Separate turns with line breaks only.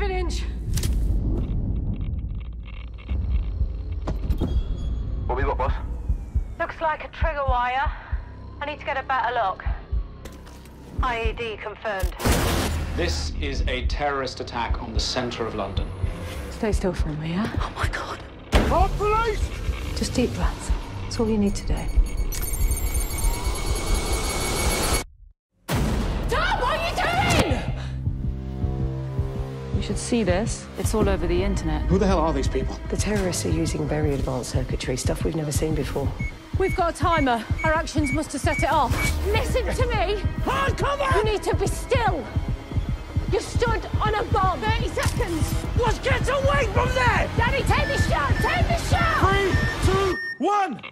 give an inch.
What we got, boss?
Looks like a trigger wire. I need to get a better look. IED confirmed.
This is a terrorist attack on the centre of London.
Stay still for me, yeah?
Oh my god.
Call police!
Just deep breaths. That's all you need to You
should see this. It's all over the internet.
Who the hell are these people?
The terrorists are using very advanced circuitry, stuff we've never seen before.
We've got a timer. Our actions must have set it off. Listen to me.
Hard cover!
You need to be still. You stood on a bomb. 30 seconds.
Let's get away from there!
Danny, take the shot. Take the shot.
Three, two, one!